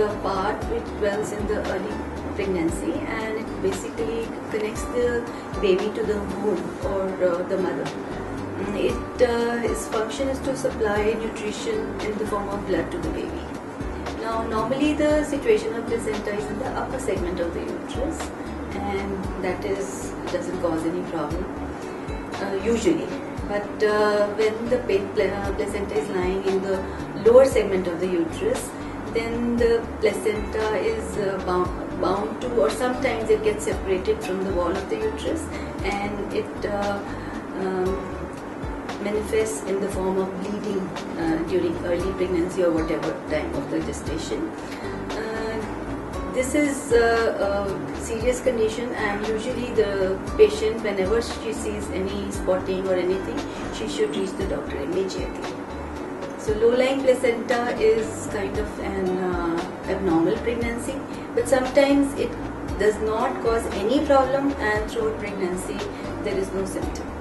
a part which dwells in the early pregnancy and it basically connects the baby to the womb or uh, the mother. Mm, It, uh, its function is to supply nutrition in the form of blood to the baby. Now, normally the situation of placenta is in the upper segment of the uterus, and that is doesn't cause any problem uh, usually. But uh, when the uh, placenta is lying in the lower segment of the uterus, then the placenta is uh, bound, bound to, or sometimes it gets separated from the wall of the uterus, and it uh, um, manifests in the form of bleeding uh, during early pregnancy or whatever time of the gestation. Uh, this is uh, a serious condition, and usually the patient, whenever she sees any spotting or anything, she should reach the doctor immediately. So, low-lying placenta is kind of an uh, abnormal pregnancy, but sometimes it does not cause any problem, and throughout pregnancy there is no symptom.